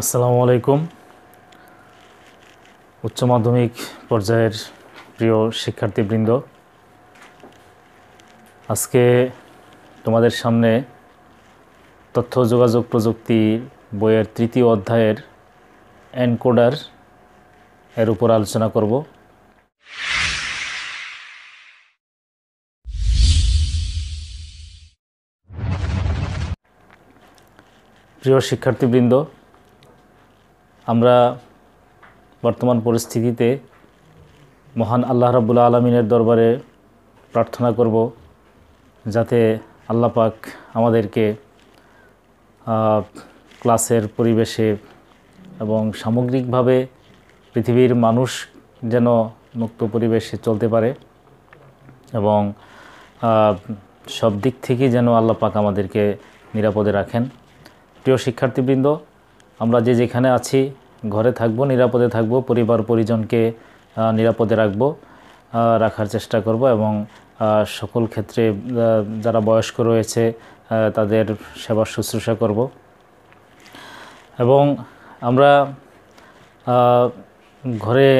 আসসালামু আলাইকুম। উচ্চ মাধ্যমিক পর্যায়ের প্রিয় শিক্ষার্থীবৃন্দ, আজকে তোমাদের সামনে তথ্য যোগাযোগ প্রযুক্তি বইয়ের তৃতীয় অধ্যায়ের এনকোডার এর উপর আলোচনা করব। প্রিয় শিক্ষার্থীবৃন্দ আমরা বর্তমান পরিস্থিতিতে মহান আল্লাহ রাবুল্লা আলমিনের দরবারে প্রার্থনা করব যাতে আল্লাহ পাক আমাদেরকে ক্লাসের পরিবেশে এবং সামগ্রিকভাবে পৃথিবীর মানুষ যেন মুক্ত পরিবেশে চলতে পারে এবং সব দিক থেকেই যেন আল্লাহ পাক আমাদেরকে নিরাপদে রাখেন। প্রিয় শিক্ষার্থীবৃন্দ আমরা যে যেখানে আছি, ঘরে থাকব, নিরাপদে থাকব, পরিবার পরিজনকে নিরাপদে রাখব রাখার চেষ্টা করব এবং সকল ক্ষেত্রে যারা বয়স্ক রয়েছে তাদের সেবা শুশ্রূষা করব। এবং আমরা ঘরে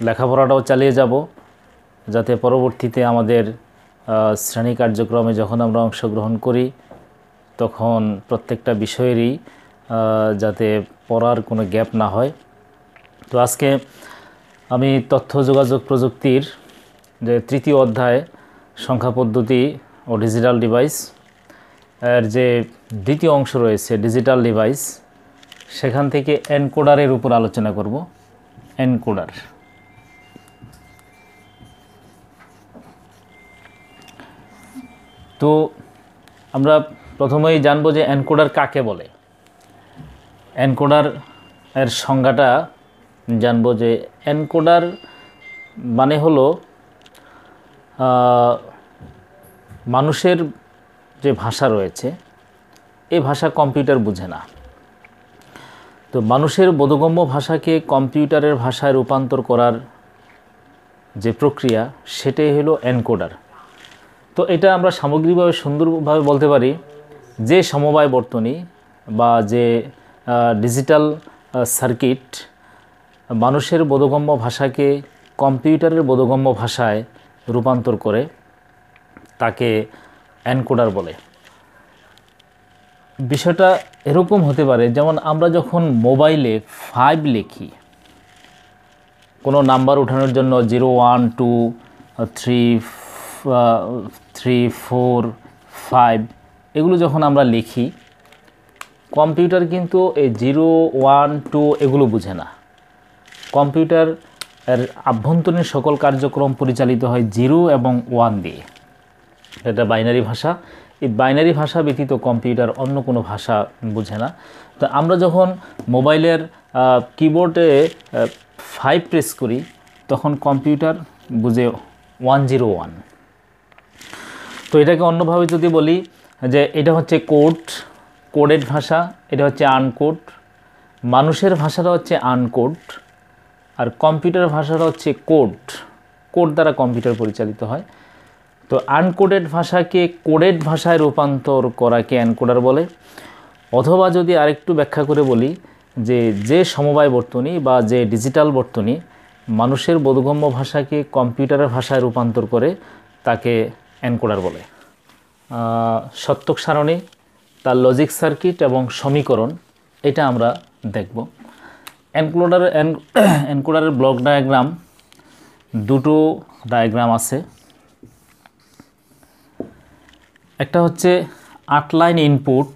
লেখাপড়াটাও চালিয়ে যাব, যাতে পরবর্তীতে আমাদের শ্রেণি কার্যক্রমে যখন আমরা অংশগ্রহণ করি, তখন প্রত্যেকটা বিষয়েরই যাতে পড়ার কোনো গ্যাপ না হয়। তো আজকে আমি তথ্য যোগাযোগ প্রযুক্তির যে তৃতীয় অধ্যায়, সংখ্যা পদ্ধতি ও ডিজিটাল ডিভাইস, এর যে দ্বিতীয় অংশ রয়েছে ডিজিটাল ডিভাইস, সেখান থেকে এনকোডারের উপর আলোচনা করব। এনকোডার। তো আমরা প্রথমেই জানব যে এনকোডার কাকে বলে। এনকোডার এর সংজ্ঞাটা জানব যে এনকোডার মানে হলো মানুষের যে ভাষা রয়েছে এই ভাষা কম্পিউটার বুঝে না। তো মানুষের বোধগম্য ভাষাকে কম্পিউটারের ভাষায় রূপান্তর করার যে প্রক্রিয়া, সেটাই হলো এনকোডার। তো এটা আমরা সামগ্রিকভাবে, সুন্দরভাবে বলতে পারি যে সমবায় বর্তনী বা যে ডিজিটাল সার্কিট মানুষের বোধগম্য ভাষাকে কম্পিউটারের বোধগম্য ভাষায় রূপান্তর করে তাকে অ্যানকোডার বলে। বিষয়টা এরকম হতে পারে, যেমন আমরা যখন মোবাইলে ফাইভ লিখি, কোনো নাম্বার ওঠানোর জন্য zero one two three three four five এগুলো যখন আমরা লিখি কম্পিউটার কিন্তু এই জিরো, ওয়ান, টু এগুলো বুঝে না। কম্পিউটার এর আভ্যন্তরীণ সকল কার্যক্রম পরিচালিত হয় জিরো এবং ওয়ান দিয়ে। এটা বাইনারি ভাষা। এই বাইনারি ভাষা ব্যতীত কম্পিউটার অন্য কোনো ভাষা বুঝে না। তো আমরা যখন মোবাইলের কিবোর্ডে ফাইভ প্রেস করি, তখন কম্পিউটার বুঝে ওয়ান জিরো ওয়ান তো এটাকে অন্যভাবে যদি বলি যে এটা হচ্ছে কোড কোডেড ভাষা, এটা হচ্ছে আনকোড মানুষের ভাষাটা হচ্ছে আনকোড আর কম্পিউটার ভাষাটা হচ্ছে কোড কোড দ্বারা কম্পিউটার পরিচালিত হয়। তো আনকোডেড ভাষাকে কোডেড ভাষায় রূপান্তর করাকে অ্যানকোডার বলে। অথবা যদি আরেকটু ব্যাখ্যা করে বলি, যে যে সমবায় বর্তনী বা যে ডিজিটাল বর্তনী মানুষের বোধগম্য ভাষাকে কম্পিউটারের ভাষায় রূপান্তর করে, তাকে অ্যানকোডার বলে। সত্যক সারণী তার লজিক সার্কিট এবং সমীকরণ, এটা আমরা দেখব। এনকোডার এনকোডারের ব্লক ডায়াগ্রাম দুটো ডায়াগ্রাম আছে। একটা হচ্ছে আট লাইন ইনপুট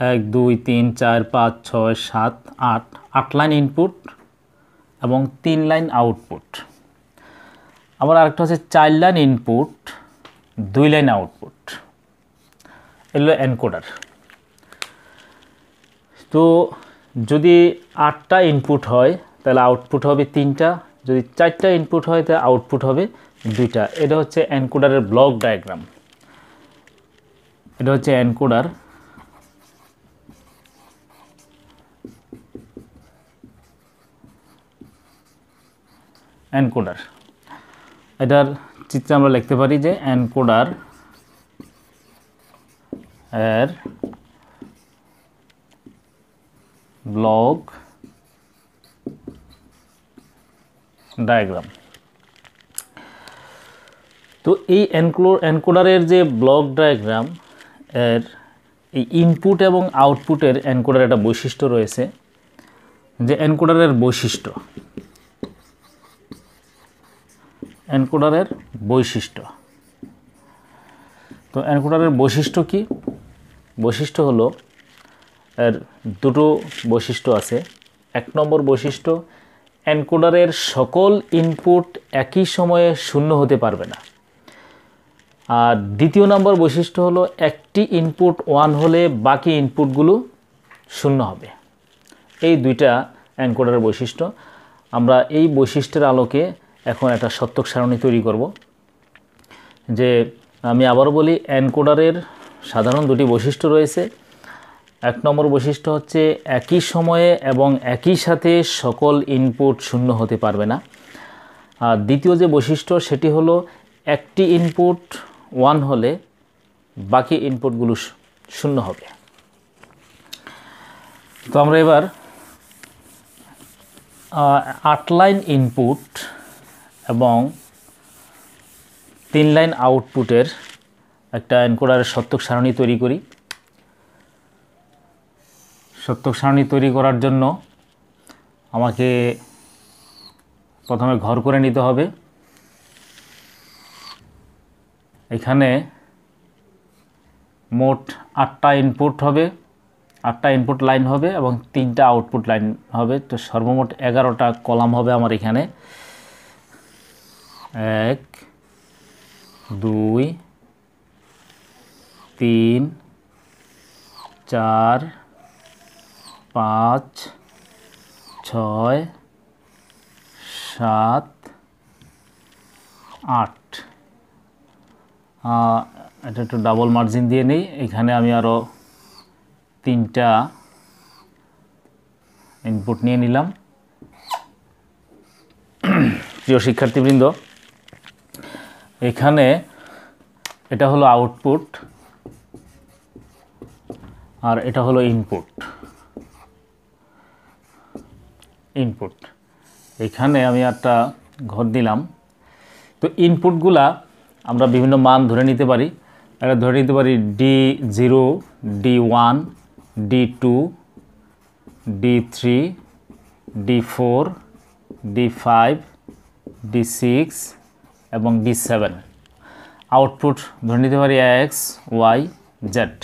এক, দুই, তিন, চার, পাঁচ, ছয়, সাত, আট আট লাইন ইনপুট এবং তিন লাইন আউটপুট আবার আরেকটা হচ্ছে চার লাইন ইনপুট দুই লাইন আউটপুট এগুলো এনকোডার তো যদি আটটা ইনপুট হয়, তাহলে আউটপুট হবে তিনটা। যদি চারটা ইনপুট হয়, তাহলে আউটপুট হবে দুইটা। এটা হচ্ছে এনকোডারের ব্লক ডায়াগ্রাম এটা হচ্ছে এনকোডার এনকোডার এটার চিত্রে আমরা লিখতে পারি যে এনকোডার এর ব্লক ডায়াগ্রাম। তো এই এনক্লো এনকোডারের যে ব্লক ডায়াগ্রাম, এর এই ইনপুট এবং আউটপুটের এনকোডার একটা বৈশিষ্ট্য রয়েছে, যে এনকোডারের বৈশিষ্ট্য। এনকোডারের বৈশিষ্ট্য। তো এনকোডারের বৈশিষ্ট্য কি? বৈশিষ্ট্য হলো, এর দুটো বৈশিষ্ট্য আছে। এক নম্বর বৈশিষ্ট্য, এনকোডারের সকল ইনপুট একই সময়ে শূন্য হতে পারবে না। আর দ্বিতীয় নম্বর বৈশিষ্ট্য হলো, একটি ইনপুট ওয়ান হলে বাকি ইনপুটগুলো শূন্য হবে। এই দুইটা এনকোডারের বৈশিষ্ট্য। আমরা এই বৈশিষ্ট্যের আলোকে এখন একটা সত্যক সারণী তৈরি করব, যে আমি আবারও বলি এনকোডারের সাধারণ দুটি বৈশিষ্ট্য রয়েছে। এক নম্বর বৈশিষ্ট্য হচ্ছে একই সময়ে এবং একই সাথে সকল ইনপুট শূন্য হতে পারবে না। আর দ্বিতীয় যে বৈশিষ্ট্য সেটি হলো একটি ইনপুট ওয়ান হলে বাকি ইনপুটগুলো শূন্য হবে। তো আমরা এবার আট লাইন ইনপুট এবং তিন লাইন আউটপুটের একটা এনকোডারের সত্যক সারণী তৈরি করি। সত্যক সারণী তৈরি করার জন্য আমাকে প্রথমে ঘর করে নিতে হবে। এখানে মোট আটটা ইনপুট হবে, আটটা ইনপুট লাইন হবে এবং তিনটা আউটপুট লাইন হবে। তো সর্বমোট এগারোটা কলাম হবে আমার এখানে। এক, দুই, তিন, চার, পাঁচ, ছয়, সাত, আট। এটা একটু ডাবল মার্জিন দিয়ে নিই। এখানে আমি আরও তিনটা ইনপুট নিয়ে নিলাম। প্রিয় শিক্ষার্থীবৃন্দ এখানে এটা হলো আউটপুট আর এটা হলো ইনপুট ইনপুট এখানে আমি একটা ঘর দিলাম। তো ইনপুটগুলা আমরা বিভিন্ন মান ধরে নিতে পারি। এটা ধরে নিতে পারি D zero D one D two D three D four D five D six এবং ডি সেভেন আউটপুট ধরে নিতে পারি এক্স ওয়াই জেড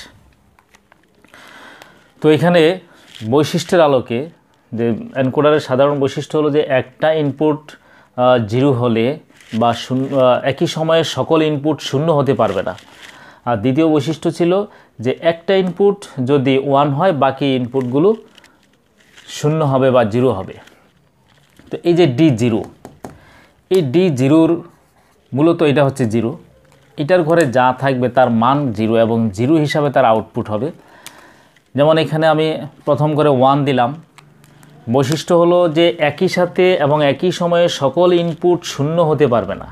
তো এখানে বৈশিষ্ট্যের আলোকে যে এনকোডারের সাধারণ বৈশিষ্ট্য হলো যে একটা ইনপুট জিরো হলে বা শূন্য একই সময়ে সকল ইনপুট শূন্য হতে পারবে না। আর দ্বিতীয় বৈশিষ্ট্য ছিল যে একটা ইনপুট যদি ওয়ান হয়, বাকি ইনপুটগুলো শূন্য হবে বা জিরো হবে। তো এই যে ডি জিরো এই ডি জিরোর মূলত এটা হচ্ছে জিরো। এটার ঘরে যা থাকবে তার মান জিরো এবং জিরো হিসাবে তার আউটপুট হবে। যেমন এখানে আমি প্রথম করে ওয়ান দিলাম। বৈশিষ্ট্য হলো যে একই সাথে এবং একই সময়ে সকল ইনপুট শূন্য হতে পারবে না।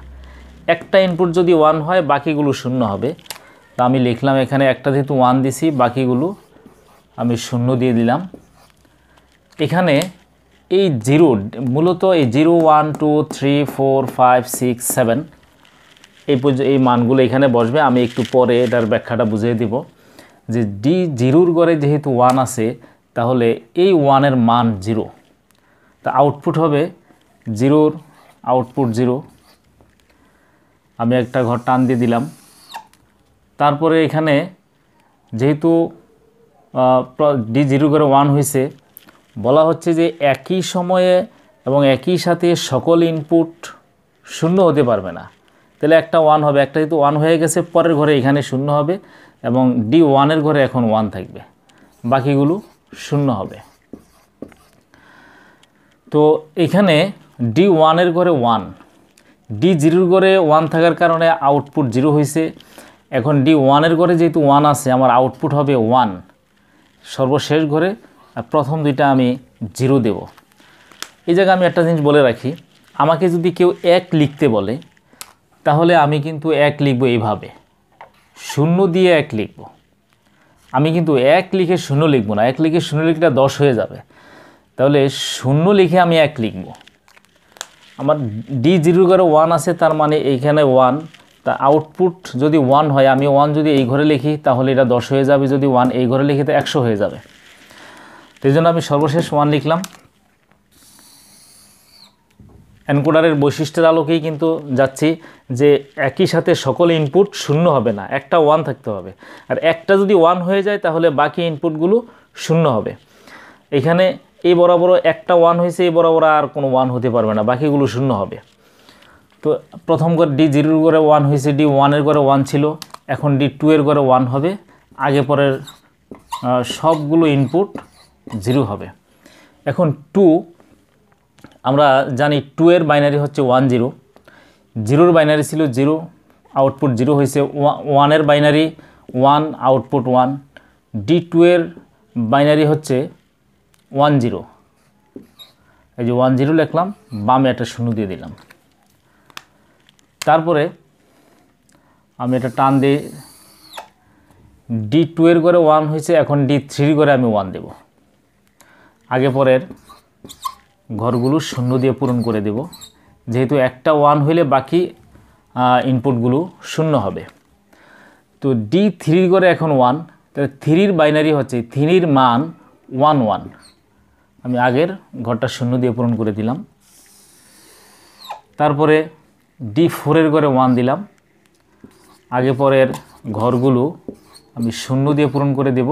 একটা ইনপুট যদি ওয়ান হয়, বাকিগুলো শূন্য হবে। তা আমি লিখলাম এখানে একটা যেহেতু ওয়ান দিছি, বাকিগুলো আমি শূন্য দিয়ে দিলাম। এখানে এই জিরো, মূলত এই zero one two three four five six seven এই এই মানগুলো এখানে বসবে। আমি একটু পরে এটার ব্যাখ্যাটা বুঝিয়ে দিব যে ডি জিরোর গড়ে যেহেতু ওয়ান আছে, তাহলে এই ওয়ানের মান জিরো তা আউটপুট হবে জিরোর আউটপুট জিরো আমি একটা ঘর টান দিয়ে দিলাম। তারপরে এখানে যেহেতু ডি জিরো করে ওয়ান হয়েছে বলা হচ্ছে যে একই সময়ে এবং একই সাথে সকল ইনপুট শূন্য হতে পারবে না। তাহলে একটা ওয়ান হবে। একটা যেহেতু ওয়ান হয়ে গেছে, পরের ঘরে এখানে শূন্য হবে এবং ডি ওয়ানের ঘরে এখন ওয়ান থাকবে। বাকিগুলো শূন্য হবে। তো এখানে ডি ওয়ানের ঘরে ওয়ান ডি জিরোর ঘরে ওয়ান থাকার কারণে আউটপুট জিরো হয়েছে। এখন ডি ওয়ানের ঘরে যেহেতু ওয়ান আছে, আমার আউটপুট হবে ওয়ান সর্বশেষ ঘরে প্রথম দুইটা আমি জিরো দেব। এই জায়গায় আমি একটা জিনিস বলে রাখি, আমাকে যদি কেউ এক লিখতে বলে তাহলে আমি কিন্তু এক লিখব এইভাবে। শূন্য দিয়ে এক লিখব। আমি কিন্তু এক লিখে শূন্য লিখব না, এক লিখে শূন্য লিখলে দশ হয়ে যাবে। তাহলে শূন্য লিখে আমি এক লিখব। আমার ডি জিরো ঘরে ওয়ান আছে, তার মানে এইখানে ওয়ান তা আউটপুট যদি ওয়ান হয়, আমি ওয়ান যদি এই ঘরে লিখি, তাহলে এটা দশ হয়ে যাবে। যদি ওয়ান এই ঘরে লিখি, তো একশো হয়ে যাবে। এই জন্য আমি সর্বশেষ ওয়ান লিখলাম। এনকোডারের বৈশিষ্ট্যের আলোকেই কিন্তু যাচ্ছি যে একই সাথে সকল ইনপুট শূন্য হবে না, একটা ওয়ান থাকতে হবে। আর একটা যদি ওয়ান হয়ে যায়, তাহলে বাকি ইনপুটগুলো শূন্য হবে। এখানে এই বরাবর একটা ওয়ান হয়েছে, এই বরাবর আর কোনো ওয়ান হতে পারবে না, বাকিগুলো শূন্য হবে। তো প্রথম করে ডি জিরোর করে ওয়ান হয়েছে ডি ওয়ানের করে ওয়ান ছিল, এখন ডি টু এর করে ওয়ান হবে। আগে পরের সবগুলো ইনপুট জিরো হবে। এখন টু আমরা জানি টু এর বাইনারি হচ্ছে ওয়ান জিরো জিরোর বাইনারি ছিল জিরো আউটপুট জিরো হয়েছে ওয়ানের binary one output one D two এর বাইনারি হচ্ছে ওয়ান জিরো এই যে ওয়ান জিরো লিখলাম, বামে একটা শূন্য দিয়ে দিলাম। তারপরে আমি এটা টান দিয়ে ডি টু এর করে ওয়ান হয়েছে, এখন ডি থ্রির করে আমি ওয়ান দেব। আগে পরের ঘরগুলো শূন্য দিয়ে পূরণ করে দেব। যেহেতু একটা ওয়ান হইলে বাকি ইনপুটগুলো শূন্য হবে। তো ডি থ্রির করে এখন ওয়ান তাহলে থ্রির বাইনারি হচ্ছে থ্রির মান ওয়ান ওয়ান আমি আগের ঘরটা শূন্য দিয়ে পূরণ করে দিলাম। তারপরে ডি ফোরের ঘরে ওয়ান দিলাম। আগে পরের ঘরগুলো আমি শূন্য দিয়ে পূরণ করে দেব।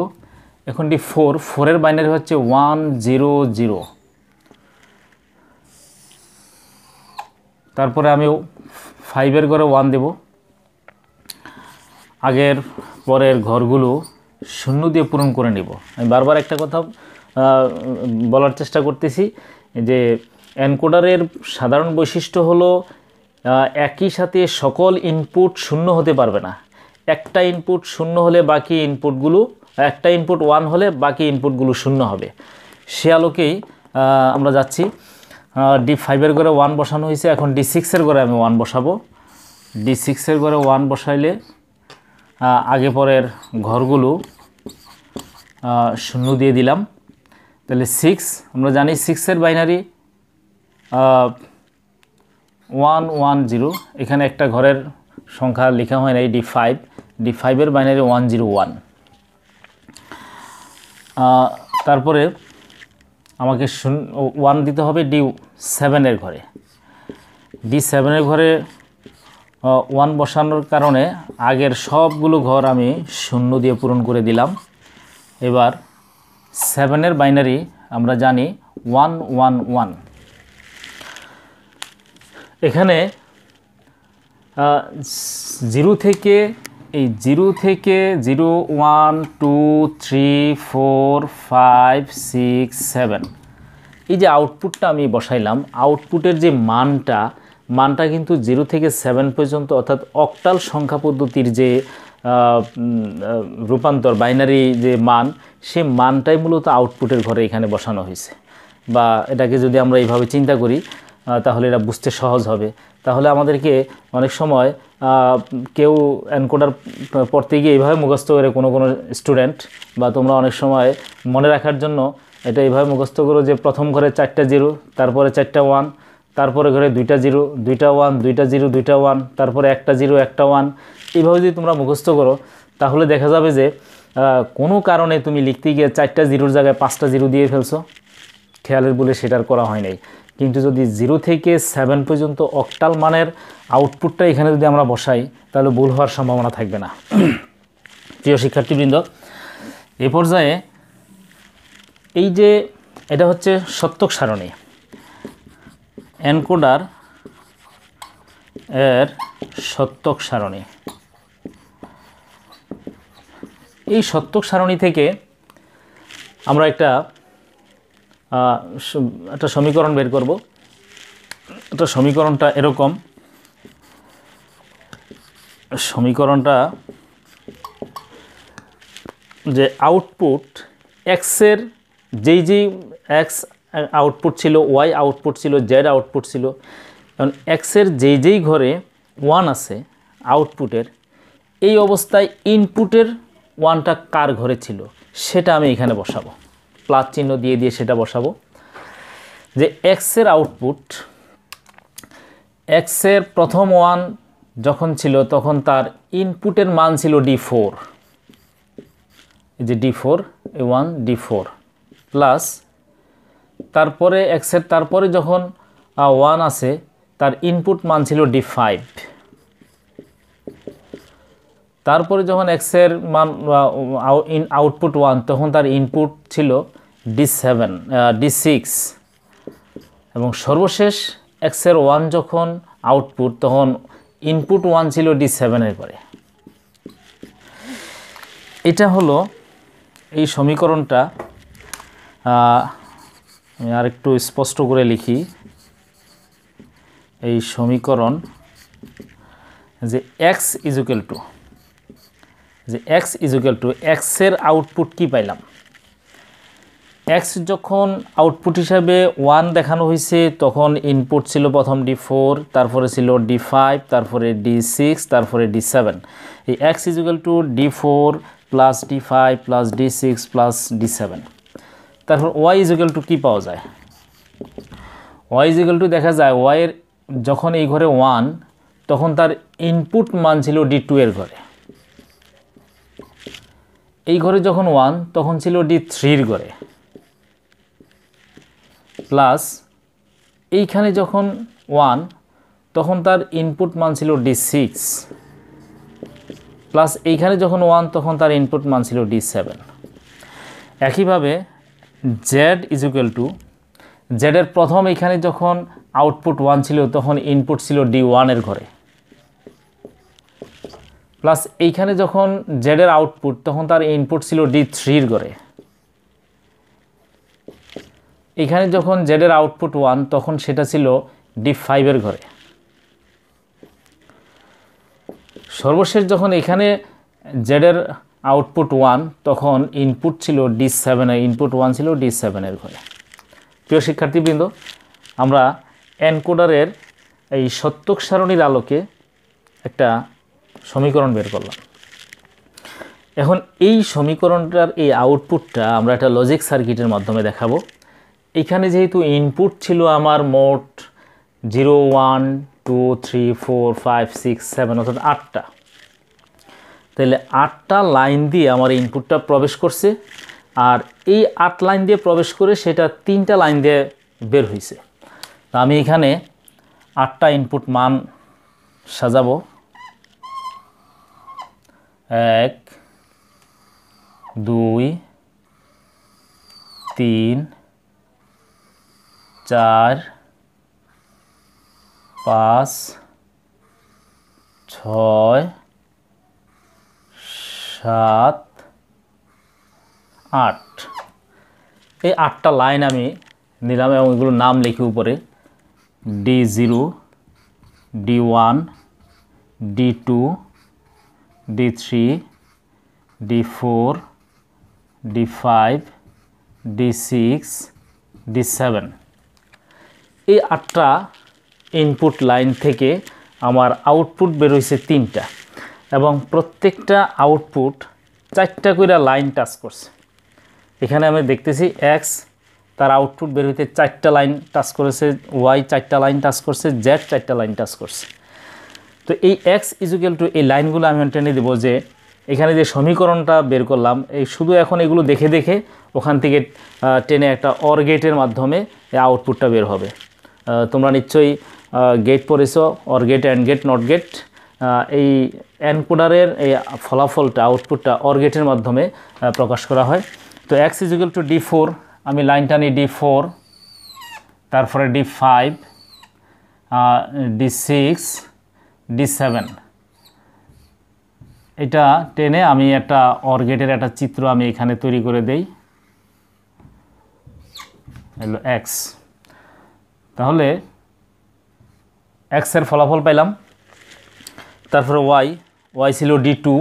এখন ডি ফোর ফোরের বাইনারি হচ্ছে ওয়ান জিরো জিরো তারপরে আমি ফাইভের ঘরে ওয়ান দেব। আগের পরের ঘরগুলো শূন্য দিয়ে পূরণ করে নেব। আমি বারবার একটা কথা বলার চেষ্টা করতেছি যে এনকোডারের সাধারণ বৈশিষ্ট্য হলো একই সাথে সকল ইনপুট শূন্য হতে পারবে না। একটা ইনপুট শূন্য হলে বাকি ইনপুটগুলো একটা ইনপুট ওয়ান হলে বাকি ইনপুটগুলো শূন্য হবে। সে আলোকেই আমরা যাচ্ছি। ডি ফাইভের ঘরে ওয়ান বসানো হয়েছে, এখন ডি সিক্সের ঘরে আমি ওয়ান বসাবো। ডি সিক্সের ঘরে ওয়ান বসাইলে আগে পরের ঘরগুলো শূন্য দিয়ে দিলাম। তাহলে সিক্স আমরা জানি সিক্সের বাইনারি ওয়ান ওয়ান জিরো এখানে একটা ঘরের সংখ্যা লেখা হয় নাই ডি ফাইভ ডি ফাইভের বাইনারি ওয়ান জিরো ওয়ান তারপরে আমাকে ওয়ান দিতে হবে ডি সেভেনের ঘরে। ডি সেভেনের ঘরে ওয়ান বসানোর কারণে আগের সবগুলো ঘর আমি শূন্য দিয়ে পূরণ করে দিলাম। এবার সেভেনের বাইনারি আমরা জানি ওয়ান ওয়ান ওয়ান এখানে জিরো থেকে এই জিরো থেকে zero one, two, three, four, five, six, seven. এই যে আউটপুটটা আমি বসাইলাম, আউটপুটের যে মানটা মানটা কিন্তু জিরো থেকে সেভেন পর্যন্ত, অর্থাৎ অক্টাল সংখ্যা পদ্ধতির যে রূপান্তর, বাইনারি যে মান, সে মানটাই মূলত আউটপুটের ঘরে এখানে বসানো হয়েছে। বা এটাকে যদি আমরা এইভাবে চিন্তা করি তাহলে এটা বুঝতে সহজ হবে। তাহলে আমাদেরকে অনেক সময় কেউ এনকোডার পড়তে গিয়ে এইভাবে মুখস্থ করে কোনো কোনো স্টুডেন্ট বা তোমরা অনেক সময় মনে রাখার জন্য এটা এইভাবে মুখস্থ করো যে প্রথম ঘরে চারটা জিরো, তারপরে চারটা ওয়ান তারপরে ঘরে দুইটা জিরো, দুইটা ওয়ান দুইটা জিরো, দুইটা ওয়ান তারপরে একটা জিরো, একটা ওয়ান এইভাবে যদি তোমরা মুখস্থ করো, তাহলে দেখা যাবে যে কোনো কারণে তুমি লিখতে গিয়ে চারটা জিরোর জায়গায় পাঁচটা জিরো দিয়ে ফেলছো। খেয়ালের বলে সেটার করা হয় নাই। কিন্তু যদি জিরো থেকে সেভেন পর্যন্ত অক্টাল মানের আউটপুটটা এখানে যদি আমরা বসাই, তাহলে ভুল হওয়ার সম্ভাবনা থাকবে না। প্রিয় শিক্ষার্থীবৃন্দ, এ পর্যায়ে এই যে এটা হচ্ছে সত্যক সারণী। এনকোডার এর সত্যক সারণী। এই সত্যক সারণী থেকে আমরা একটা একটা সমীকরণ বের করব। একটা সমীকরণটা এরকম। সমীকরণটা যে আউটপুট এক্সের যেই যেই এক্স আউটপুট ছিল ওয়াই আউটপুট ছিল জেড আউটপুট ছিল, কারণ এক্সের যেই যেই ঘরে ওয়ান আছে আউটপুটের এই অবস্থায় ইনপুটের ওয়ানটা কার ঘরে ছিল? সেটা আমি এখানে বসাবো। প্লাস চিহ্ন দিয়ে দিয়ে সেটা বসাবো। যে এক্সের আউটপুট এক্সের প্রথম ওয়ান যখন ছিল তখন তার ইনপুটের মান ছিল ডি ফোর যে ডি ফোর এ ওয়ান ডি ফোর প্লাস তারপরে এক্সের তারপরে যখন ওয়ান আছে তার ইনপুট মান ছিল ডি ফাইভ তারপরে যখন এক্সের মান ইন আউটপুট ওয়ান তখন তার ইনপুট ছিল ডি সেভেন ডি সিক্স এবং সর্বশেষ এক্সের ওয়ান যখন আউটপুট তখন ইনপুট ওয়ান ছিল ডি সেভেনের পরে। এটা হলো এই সমীকরণটা আমি আর একটু স্পষ্ট করে লিখি। এই সমীকরণ যে এক্স ইজুকেল টু যে এক্স ইজুকেল টু এক্সের আউটপুট কি পাইলাম? এক্স যখন আউটপুট হিসাবে ওয়ান দেখানো হয়েছে তখন ইনপুট ছিল প্রথম ডি ফোর তারপরে ছিল ডি ফাইভ তারপরে ডি সিক্স তারপরে ডি সেভেন এই X is equal to D four plus D five plus D six plus D seven তারপর ওয়াই ইজুকেল টু কী পাওয়া যায়? ওয়াই ইজুকেল টু দেখা যায় ওয়াইয়ের যখন এই ঘরে ওয়ান তখন তার ইনপুট মান ছিল ডি টু এর ঘরে। এই ঘরে যখন ওয়ান, তখন ছিল ডি থ্রির ঘরে। প্লাস এইখানে যখন ওয়ান, তখন তার ইনপুট মান ছিল ডি সিক্স। প্লাস এইখানে যখন ওয়ান, তখন তার ইনপুট মান ছিল ডি সেভেন। একইভাবে জেড ইজুকেল টু জেডের প্রথম এখানে যখন আউটপুট ওয়ান ছিল, তখন ইনপুট ছিল ডি ওয়ানের ঘরে। প্লাস এইখানে যখন জেডের আউটপুট তখন তার ইনপুট ছিল ডি থ্রির ঘরে এখানে যখন জেডের আউটপুট ওয়ান তখন সেটা ছিল ডি ফাইভের ঘরে। সর্বশেষ যখন এখানে জেডের আউটপুট ওয়ান তখন ইনপুট ছিল ডি সেভেনের ইনপুট ওয়ান ছিল ডি সেভেনের ঘরে। প্রিয় শিক্ষার্থীবৃন্দ, আমরা এনকোডারের এই সত্যক সারণীর আলোকে একটা সমীকরণ বের করলাম। এখন এই সমীকরণটার এই আউটপুটটা আমরা একটা লজিক সার্কিটের মাধ্যমে দেখাবো। এখানে যেহেতু ইনপুট ছিল আমার মোট zero one two three four five six seven অর্থাৎ আটটা। তাহলে আটটা লাইন দিয়ে আমার ইনপুটটা প্রবেশ করছে আর এই আট লাইন দিয়ে প্রবেশ করে সেটা তিনটা লাইন দিয়ে বের হয়েছে তা আমি এখানে আটটা ইনপুট মান সাজাবো। এক, দুই, তিন, চার, পাঁচ, ছয়, সাত, আট। এই আটটা লাইন আমি নিলাম এবং এগুলোর নাম লিখি উপরে। D zero, D one, D two D three D four D five D six D seven এই আটটা ইনপুট লাইন থেকে আমার আউটপুট বেরোইছে তিনটা এবং প্রত্যেকটা আউটপুট চারটা করে লাইন টাচ করছে। এখানে আমি দেখতেছি এক্স তার আউটপুট বের হইতে চারটা লাইন টাচ করেছে ওয়াই চারটা লাইন টাচ করছে জেড চারটা লাইন টাচ করছে। তো এই এক্স ইজুকেল টু এই লাইনগুলো আমি টেনে দেবো যে এখানে যে সমীকরণটা বের করলাম, এই শুধু এখন এগুলো দেখে দেখে ওখান থেকে টেনে একটা অর গেটের মাধ্যমে আউটপুটটা বের হবে। তোমরা নিশ্চয়ই গেট পড়েছ OR gate AND gate NOT gate এই অ্যানকোডারের এই ফলাফলটা আউটপুটটা অর গেটের মাধ্যমে প্রকাশ করা হয়। তো X is equal to D four আমি লাইনটা নিই ডি ফোর তারপরে D five D six D seven এটা টেনে আমি একটা অর্গেটের একটা চিত্র আমি এখানে তৈরি করে দেই। হলো এক্স তাহলে এক্সের ফলাফল পাইলাম। তারপরে ওয়াই ওয়াই ছিল ডি টু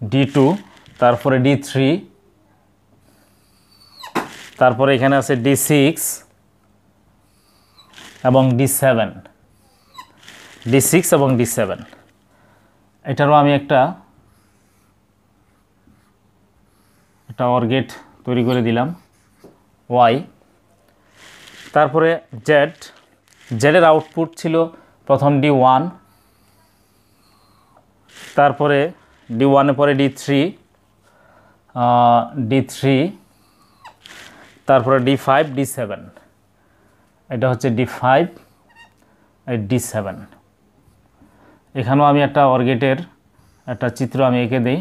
ডি টু তারপরে ডি থ্রি তারপরে এখানে আছে ডি সিক্স এবং ডি সেভেন ডি সিক্স এবং ডি সেভেন এটারও আমি একটা একটা অর্গেট তৈরি করে দিলাম। ওয়াই তারপরে জেড জেডের আউটপুট ছিল প্রথম ডি ওয়ান তারপরে ডি ওয়ানের পরে ডি থ্রি ডি থ্রি তারপরে ডি ফাইভ ডি সেভেন এটা হচ্ছে ডি ফাইভ ডি সেভেন এখানেও আমি একটা অর্গেটের একটা চিত্র আমি এঁকে দিই।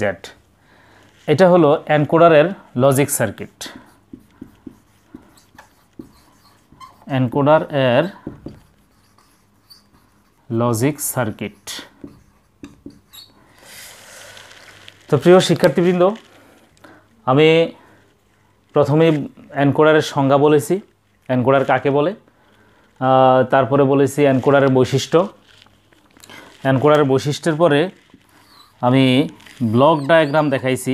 জেড এটা হলো অ্যানকোডারের লজিক সার্কিট অ্যানকোডার এর লজিক সার্কিট তো প্রিয় শিক্ষার্থীবৃন্দ, আমি প্রথমে অ্যানকোডারের সংজ্ঞা বলেছি। অ্যানকোডার কাকে বলে? তারপরে বলেছি অ্যানকোডারের বৈশিষ্ট্য। অ্যানকোডারের বৈশিষ্ট্যের পরে আমি ব্লক ডায়াগ্রাম দেখাইছি।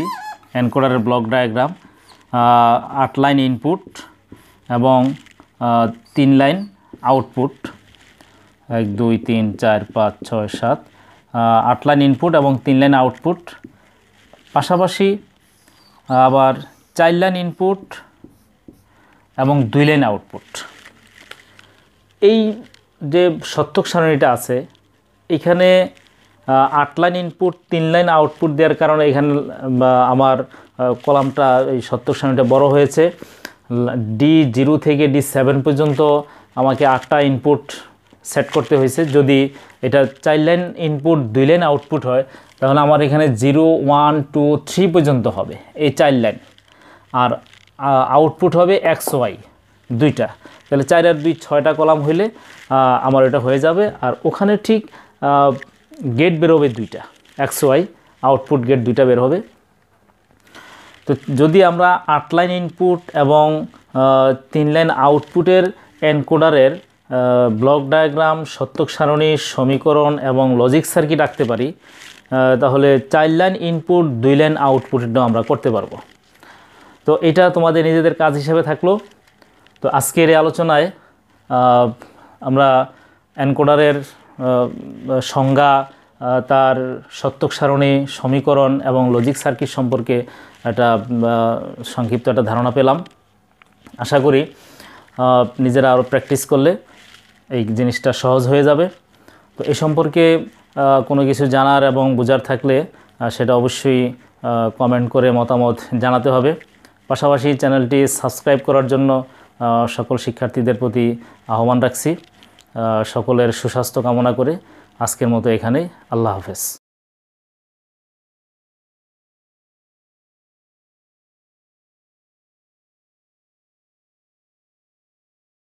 অ্যানকোডারের ব্লক ডায়াগ্রাম আট লাইন ইনপুট এবং তিন লাইন আউটপুট। এক, দুই, তিন, চার, পাঁচ, ছয়, সাত আট লাইন ইনপুট এবং তিন লাইন আউটপুট। পাশাপাশি আবার চার লাইন ইনপুট এবং দুই লাইন আউটপুট এই যে সত্যক সারণীটা আছে, এখানে আট লাইন ইনপুট তিন লাইন আউটপুট দেওয়ার কারণে এখানে আমার কলামটা, এই সত্যক সারণীটা বড় হয়েছে। ডি জিরো থেকে ডি সেভেন পর্যন্ত আমাকে আটটা ইনপুট সেট করতে হয়েছে। যদি এটা চার লাইন ইনপুট দুই লাইন আউটপুট হয়, তাহলে আমার এখানে জিরো ওয়ান টু থ্রি পর্যন্ত হবে, এই চার লাইন আর আউটপুট হবে এক্স ওয়াই দুইটা। তাহলে চার আর দুই, ছয়টা কলাম হইলে আমার এটা হয়ে যাবে। আর ওখানে ঠিক গেট বেরোবে দুইটা এক্স ওয়াই আউটপুট গেট দুইটা বের হবে। তো যদি আমরা আট লাইন ইনপুট এবং তিন লাইন আউটপুটের এনকোডারের ব্লক ডায়াগ্রাম সত্যক সারণী, সমীকরণ এবং লজিক সার্কিট আঁকতে পারি তাহলে চার লাইন ইনপুট দুই লাইন আউটপুটেরটাও আমরা করতে পারব। তো এটা তোমাদের নিজেদের কাজ হিসেবে থাকল। তো আজকের এই আলোচনায় আমরা এনকোডারের আহ, সংজ্ঞা তার সত্যক সারণী সমীকরণ এবং লজিক সার্কিট সম্পর্কে একটা সংক্ষিপ্ত একটা ধারণা পেলাম। আশা করি নিজেরা আরও প্র্যাকটিস করলে এই জিনিসটা সহজ হয়ে যাবে। তো এ সম্পর্কে কোনো কিছু জানার এবং বোঝার থাকলে সেটা অবশ্যই কমেন্ট করে মতামত জানাতে হবে। পাশাপাশি চ্যানেলটি সাবস্ক্রাইব করার জন্য সকল শিক্ষার্থীদের প্রতি আহ্বান রাখছি। সকলের সুস্বাস্থ্য কামনা করে আজকের মতো এখানেই। আল্লাহ হাফেজ।